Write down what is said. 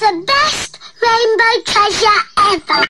the best rainbow treasure ever.